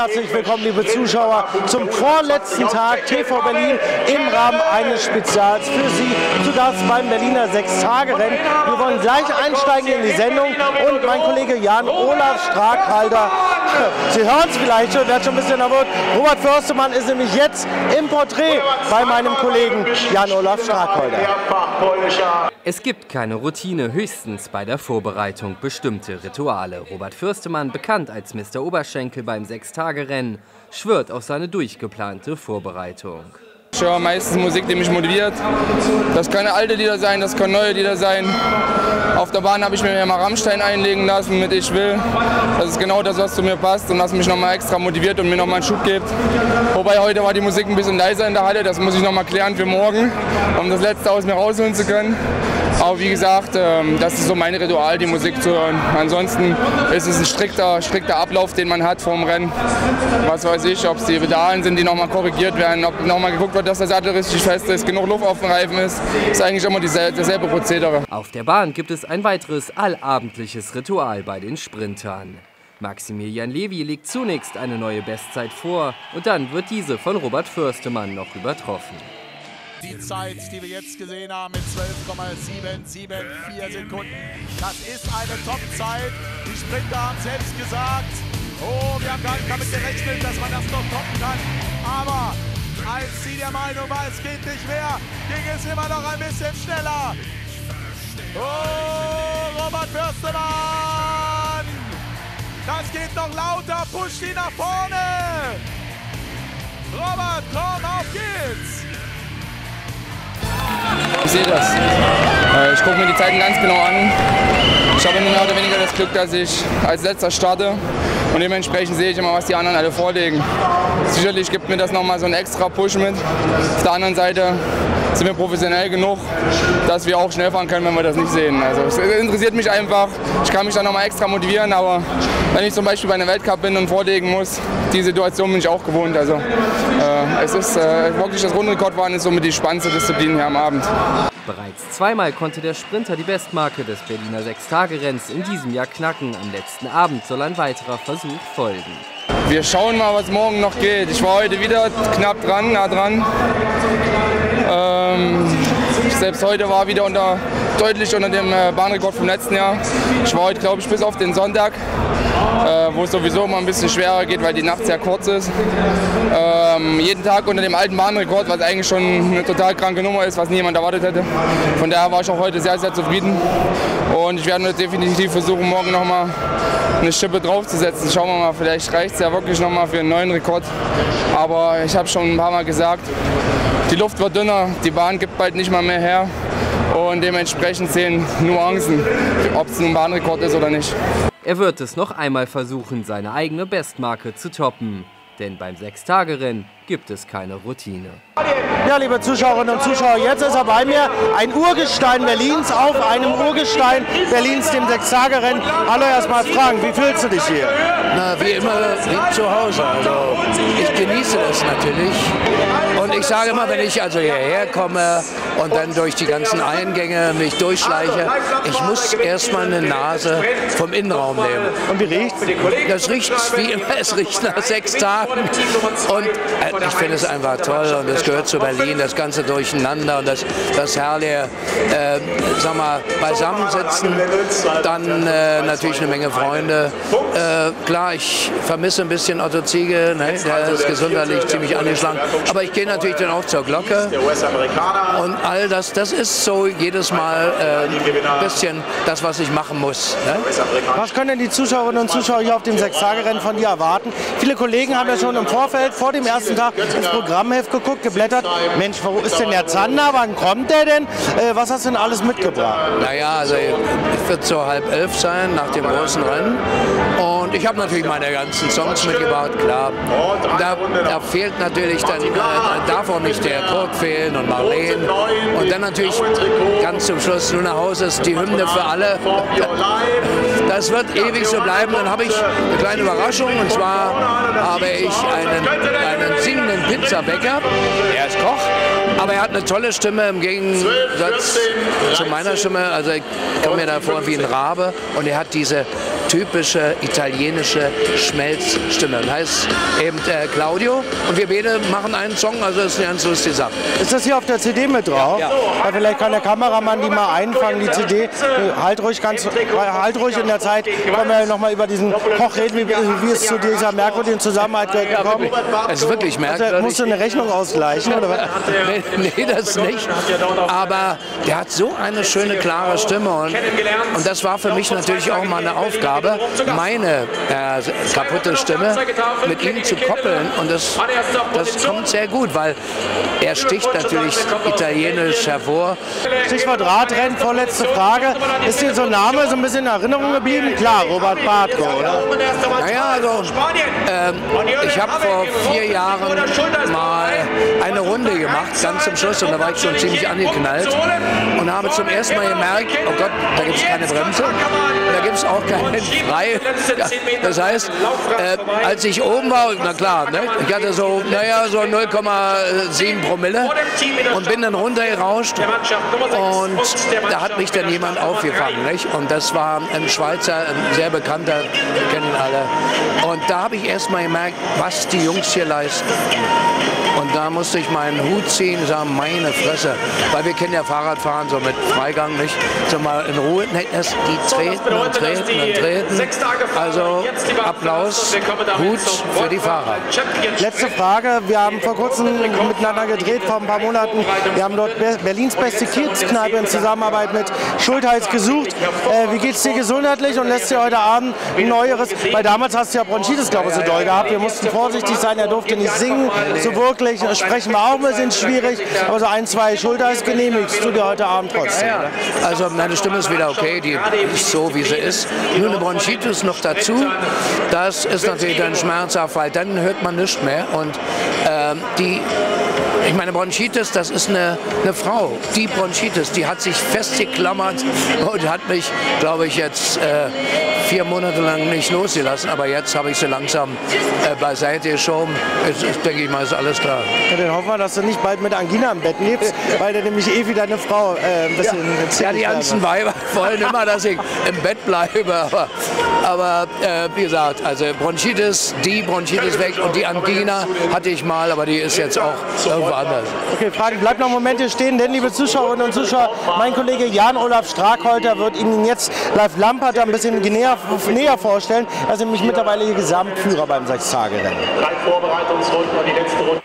herzlich willkommen, liebe Zuschauer, zum vorletzten Tag TV Berlin im Rahmen eines Spezials für Sie zu Gast beim Berliner Sechstagerennen. Wir wollen gleich einsteigen in die Sendung und mein Kollege Jan Olaf Strakhalder, Sie hören es vielleicht schon, wird schon ein bisschen nervös. Robert Förstemann ist nämlich jetzt im Porträt bei meinem Kollegen Jan Olaf Strakhalder. Es gibt keine Routine, höchstens bei der Vorbereitung bestimmte Rituale. Robert Fürstemann, bekannt als Mr. Oberschenkel beim Sechstagerennen, schwört auf seine durchgeplante Vorbereitung. Ich höre meistens Musik, die mich motiviert. Das können alte Lieder sein, das können neue Lieder sein. Auf der Bahn habe ich mir mal Rammstein einlegen lassen mit Ich will. Das ist genau das, was zu mir passt und was mich nochmal extra motiviert und mir nochmal einen Schub gibt. Wobei heute war die Musik ein bisschen leiser in der Halle, das muss ich nochmal klären für morgen, um das Letzte aus mir rausholen zu können. Aber wie gesagt, ähm, das ist so mein Ritual, die Musik zu hören. Ansonsten ist es ein strikter, strikter Ablauf, den man hat vorm Rennen. Was weiß ich, ob es die Pedalen sind, die nochmal korrigiert werden, ob nochmal geguckt wird, dass der Sattel richtig fest ist, genug Luft auf dem Reifen ist. Ist eigentlich immer dieselbe, dasselbe Prozedere. Auf der Bahn gibt es ein weiteres allabendliches Ritual bei den Sprintern. Maximilian Levi legt zunächst eine neue Bestzeit vor und dann wird diese von Robert Fürstemann noch übertroffen. Die Zeit, die wir jetzt gesehen haben mit 12,774 Sekunden, das ist eine Top-Zeit. Die Sprinter haben selbst gesagt, oh, wir haben gar nicht damit gerechnet, dass man das noch toppen kann. Aber als sie der Meinung war, es geht nicht mehr, ging es immer noch ein bisschen schneller. Oh, Robert Fürstemann! Das geht noch lauter, pusht ihn nach vorne! Robert, komm, auf geht's! Ich sehe das. Äh, ich gucke mir die Zeiten ganz genau an. Ich habe mehr oder weniger das Glück, dass ich als letzter starte und dementsprechend sehe ich immer, was die anderen alle vorlegen. Sicherlich gibt mir das nochmal so einen extra Push mit. Auf der anderen Seite sind wir professionell genug, dass wir auch schnell fahren können, wenn wir das nicht sehen. Also es interessiert mich einfach. Ich kann mich dann nochmal extra motivieren, aber wenn ich zum Beispiel bei einem Weltcup bin und vorlegen muss, die Situation bin ich auch gewohnt. Also äh, es ist äh, wirklich das Rundrekordfahren ist somit die spannendste Disziplin hier am Abend. Bereits zweimal konnte der Sprinter die Bestmarke des Berliner Sechstagerenns in diesem Jahr knacken. Am letzten Abend soll ein weiterer Versuch folgen. Wir schauen mal, was morgen noch geht. Ich war heute wieder knapp dran, nah dran. Ähm, selbst heute war wieder unter, deutlich unter dem äh, Bahnrekord vom letzten Jahr. Ich war heute, glaube ich, bis auf den Sonntag, äh, wo es sowieso immer ein bisschen schwerer geht, weil die Nacht sehr kurz ist. Ähm, jeden Tag unter dem alten Bahnrekord, was eigentlich schon eine total kranke Nummer ist, was niemand erwartet hätte. Von daher war ich auch heute sehr, sehr zufrieden. Und ich werde definitiv versuchen, morgen nochmal eine Schippe draufzusetzen. Schauen wir mal, vielleicht reicht es ja wirklich nochmal für einen neuen Rekord. Aber ich habe schon ein paar Mal gesagt, die Luft wird dünner, die Bahn gibt bald nicht mal mehr her und dementsprechend sehen Nuancen, ob es ein Bahnrekord ist oder nicht. Er wird es noch einmal versuchen, seine eigene Bestmarke zu toppen. Denn beim Sechstagerennen gibt es keine Routine. Ja, liebe Zuschauerinnen und Zuschauer, jetzt ist er bei mir, ein Urgestein Berlins auf einem Urgestein Berlins, dem Sechstagerennen. Hallo erstmal fragen, wie fühlst du dich hier? Na, wie immer, wie zu Hause. Also, ich genieße das natürlich. Und ich sage immer, wenn ich also hierher komme und dann durch die ganzen Eingänge mich durchschleiche, ich muss erstmal eine Nase vom Innenraum nehmen. Und wie riecht's? Das riecht wie immer, es riecht nach sechs Tagen. Und äh, ich finde es einfach toll und es gehört zu Berlin, das ganze Durcheinander und das, das herrliche, äh, sag mal, Beisammensitzen. Dann äh, natürlich eine Menge Freunde. Äh, klar, ich vermisse ein bisschen Otto Ziege, ne? der ist gesundheitlich ziemlich angeschlagen. Aber ich gehe natürlich dann auch zur Glocke. Und all das, das ist so jedes Mal äh, ein bisschen das, was ich machen muss. Ne? Was können denn die Zuschauerinnen und Zuschauer hier auf dem Sechstagerennen von dir erwarten? Viele Kollegen haben ja schon im Vorfeld, vor dem ersten Tag, ins Programmheft geguckt, geblättert. Mensch, wo ist denn der Zander? Wann kommt der denn? Äh, was hast du denn alles mitgebracht? Naja, also ich wird so halb elf sein nach dem großen Rennen. Und ich habe natürlich meine ganzen Songs mitgebracht, klar. Da, da fehlt natürlich dann, äh, darf auch nicht der Kurt fehlen und Marlene. Und dann natürlich ganz zum Schluss nur nach Hause ist die Hymne für alle. Das wird ewig so bleiben. Dann habe ich eine kleine Überraschung und zwar habe ich einen, einen singenden Pizzabäcker. Er ist Koch, aber er hat eine tolle Stimme im Gegensatz zu meiner Stimme. Also ich komme mir da vor wie ein Rabe und er hat diese typische italienische Schmelzstimme. Das heißt eben äh, Claudio und wir beide machen einen Song, also das ist eine ganz lustige Sache. Ist das hier auf der CD mit drauf? Ja. ja. vielleicht kann der Kameramann die mal einfangen, die CD. Halt ruhig, ganz, halt ruhig in der Zeit, können wir noch mal über diesen Koch reden, wie, wie es zu dieser merkwürdigen Zusammenarbeit gekommen ist. Es ist wirklich merkwürdig. Also, musst du eine Rechnung ausgleichen, oder was? nee, nee, das nicht. Aber der hat so eine schöne, klare Stimme und, und das war für mich natürlich auch mal eine Aufgabe, meine äh, kaputte Stimme mit ihm zu koppeln und das, das kommt sehr gut, weil er sticht natürlich italienisch hervor. Stichwort Radrennen, vorletzte Frage. Ist dir so ein Name so ein bisschen in Erinnerung geblieben? Klar, Robert Bartko, oder? Naja, also ähm, ich habe vor vier Jahren mal eine Runde gemacht, ganz zum Schluss, und da war ich schon ziemlich angeknallt und habe zum ersten Mal gemerkt, oh Gott, da gibt es keine Bremse, da gibt es auch keinen Frei. Das heißt, äh, als ich oben war, na klar, ne, ich hatte so, naja, so 0,7 Promille und bin dann runtergerauscht und da hat mich dann jemand aufgefangen. Nicht? Und das war ein Schweizer, ein sehr bekannter, kennen alle. Und da habe ich erst mal gemerkt, was die Jungs hier leisten. Und da musste ich meinen Hut ziehen und sagen, meine Fresse. Weil wir kennen ja Fahrradfahren so mit Freigang nicht. So mal in Ruhe, nee, erst die treten und treten und treten. Also Applaus, Hut für die Fahrer. Letzte Frage. Wir haben vor kurzem miteinander gedreht, vor ein paar Monaten. Wir haben dort Berlins beste Kiezkneipe in Zusammenarbeit mit Schultheiß gesucht. Äh, wie geht es dir gesundheitlich und lässt dir heute Abend ein neueres? Weil damals hast du ja Bronchitis, glaube ich, so doll gehabt. Wir mussten vorsichtig sein, er durfte nicht singen, so wirklich. Sprechen wir auch ein bisschen schwierig. Aber so ein, zwei Schultheiß genehmigst du dir heute Abend trotzdem. Also meine Stimme ist wieder okay, die ist so, wie sie ist. Nur eine Bronchitis noch dazu. Das ist natürlich dann schmerzhaft, weil dann hört man nichts mehr. Und äh, die ich meine, Bronchitis, das ist eine, eine Frau. Die Bronchitis, die hat sich festgeklammert und hat mich, glaube ich, jetzt äh, vier Monate lang nicht losgelassen. Aber jetzt habe ich sie langsam äh, beiseite geschoben. Jetzt, jetzt denke ich mal, ist alles klar. Ja, dann hoffen wir, dass du nicht bald mit Angina im Bett lebst, weil dann nämlich eh wieder eine Frau äh, ein bisschen Ja, ja die ganzen Weiber wollen immer, dass ich im Bett bleibe. Aber, aber äh, wie gesagt, also Bronchitis, die Bronchitis weg und die Angina hatte ich mal, aber die ist jetzt auch irgendwo anders. Okay, Fragen, bleibt noch einen Moment hier stehen, denn liebe Zuschauerinnen und Zuschauer, mein Kollege Jan-Olaf Strakholter wird Ihnen jetzt live Lampert ein bisschen näher, näher vorstellen. Er ist nämlich mittlerweile hier Gesamtführer beim Sechstagerennen.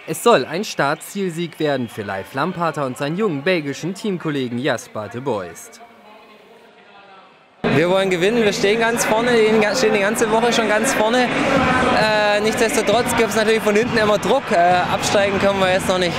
Es soll ein Startzielsieg werden für Live Lamparter und seinen jungen belgischen Teamkollegen Jasper de Boist. Wir wollen gewinnen, wir stehen ganz vorne, stehen die ganze Woche schon ganz vorne. Äh, nichtsdestotrotz gibt es natürlich von hinten immer Druck. Äh, absteigen können wir jetzt noch nicht.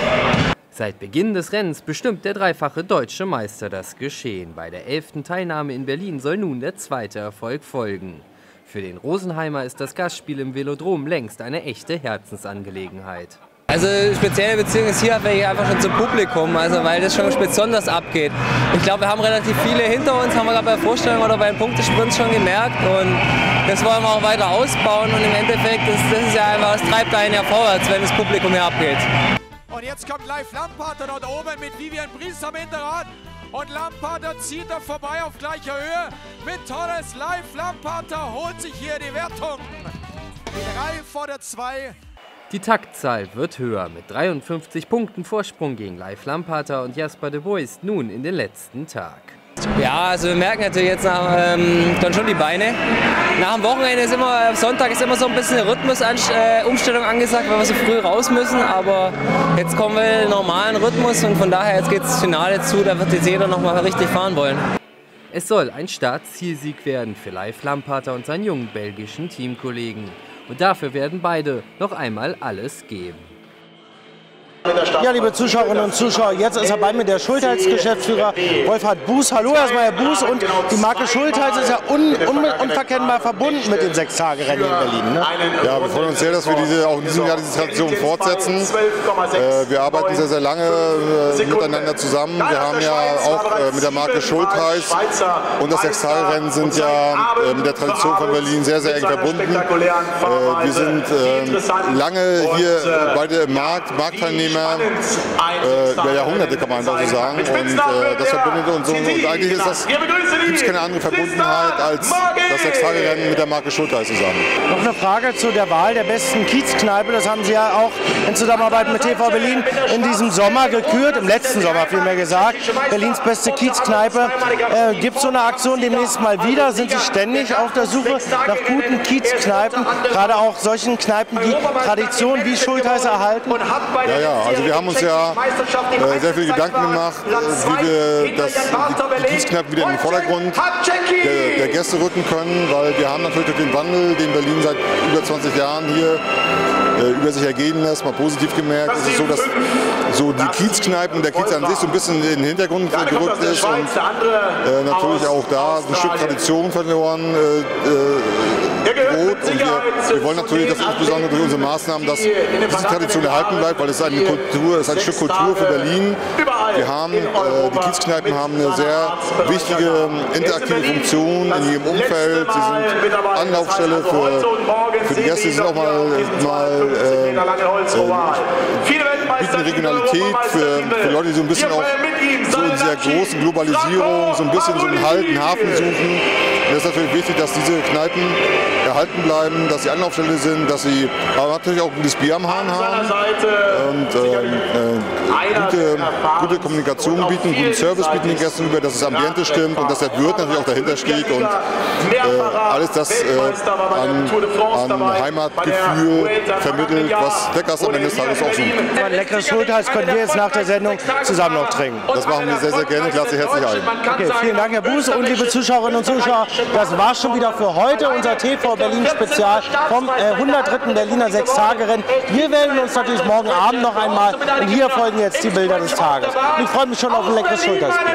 Seit Beginn des Rennens bestimmt der dreifache deutsche Meister das Geschehen. Bei der elften Teilnahme in Berlin soll nun der zweite Erfolg folgen. Für den Rosenheimer ist das Gastspiel im Velodrom längst eine echte Herzensangelegenheit. Also spezielle Beziehung ist hier einfach schon zum Publikum, also weil das schon besonders abgeht. Ich glaube, wir haben relativ viele hinter uns, haben wir gerade bei der Vorstellung oder beim Punktesprint schon gemerkt und das wollen wir auch weiter ausbauen und im Endeffekt, das, das ist ja einfach, das treibt einen ja vorwärts, wenn das Publikum hier abgeht. Und jetzt kommt live Lampard dort oben mit Vivian Briest am Hinterrad. Und Lamparter zieht er vorbei auf gleicher Höhe. Mit Torres live. Lamparter holt sich hier die Wertung. Die 3 vor der 2. Die Taktzahl wird höher. Mit 53 Punkten Vorsprung gegen Live Lamparter und Jasper de Bois nun in den letzten Tag. Ja, also wir merken natürlich jetzt nach, ähm, dann schon die Beine. Nach dem Wochenende ist immer, Sonntag ist immer so ein bisschen eine Rhythmusumstellung äh, angesagt, weil wir so früh raus müssen. Aber jetzt kommen wir in den normalen Rhythmus und von daher jetzt geht es Finale zu, da wird jetzt jeder nochmal richtig fahren wollen. Es soll ein Startzielsieg werden für Live Lamparter und seinen jungen belgischen Teamkollegen. Und dafür werden beide noch einmal alles geben. Ja, liebe Zuschauerinnen und Zuschauer, jetzt ist er bei mir der Schultheiß-Geschäftsführer Wolfhard Buß. Hallo erstmal, Herr Buß. Und die Marke Schultheiß ist ja un, un, unverkennbar verbunden mit den Sechstagerennen in Berlin. Ne? Ja, wir freuen uns sehr, dass wir diese, auch in diesem Jahr diese Tradition fortsetzen. Äh, wir arbeiten sehr, sehr lange äh, miteinander zusammen. Wir haben ja auch äh, mit der Marke Schultheiß und das Sechstagerennen sind ja mit der Tradition von Berlin sehr, sehr eng verbunden. Wir sind ähm, lange hier beide im Markt, Marktteilnehmer, über Jahrhunderte kann man einfach so sagen. Und das verbindet uns. Und eigentlich ist das, gibt es keine andere Verbundenheit als das Sechstagerennen mit der Marke Schultheiß zusammen. Noch eine Frage zu der Wahl der besten Kiezkneipe. Das haben Sie ja auch in Zusammenarbeit mit TV Berlin in diesem Sommer gekürt, im letzten Sommer vielmehr gesagt. Berlins beste Kiezkneipe. Äh, Gibt es so eine Aktion demnächst mal wieder? Sind Sie ständig auf der Suche nach guten Kiezkneipen? Gerade auch solchen Kneipen, die Tradition wie Schultheiß erhalten? Ja, ja, also wir haben uns ja äh, sehr viel Gedanken gemacht, äh, wie wir das, die, die Kiezkneipen wieder in den Vordergrund der, der Gäste rücken können, weil wir haben natürlich durch den Wandel, den Berlin seit über 20 Jahren hier äh, über sich ergehen lässt, mal positiv gemerkt, ist es so, dass so die Kiezkneipen, der Kiez an sich so ein bisschen in den Hintergrund gerückt ist und äh, natürlich auch da ein Stück Tradition verloren äh, äh, wir, wir, wollen natürlich, dass insbesondere durch unsere Maßnahmen, dass diese Tradition erhalten bleibt, weil es eine Kultur, es ist ein Stück Kultur für Berlin. Wir haben, äh, die Kiezkneipen haben eine sehr wichtige interaktive Funktion in ihrem Umfeld. Sie sind Anlaufstelle für, für die Gäste, sie sind auch mal, mal äh, bieten Regionalität für, für Leute, die so ein bisschen auch so in dieser großen Globalisierung so ein bisschen so einen einen Hafen suchen. Und es ist natürlich wichtig, dass diese Kneipen erhalten bleiben, dass sie Anlaufstelle sind, dass sie aber natürlich auch gutes Bier am Hahn haben und ähm, äh, gute, gute Kommunikation bieten, guten Service bieten den Gästen über, dass das Ambiente stimmt und dass der Wirt natürlich auch dahinter steht und äh, alles das äh, an, an, Heimatgefühl vermittelt, was der Gast am Ende des Tages auch sucht. Ein leckeres Schultheiß können wir jetzt nach der Sendung zusammen noch trinken. Das machen wir sehr, sehr gerne. Ich lade Sie herzlich ein. Okay, vielen Dank, Herr Buß und liebe Zuschauerinnen und Zuschauer. Das war schon wieder für heute unser TV Berlin Spezial vom äh, 103. Berliner Sechstagerennen. Wir melden uns natürlich morgen Abend noch einmal und hier folgen jetzt die Bilder des Tages. Ich freue mich schon auf ein leckeres Schulterspiel.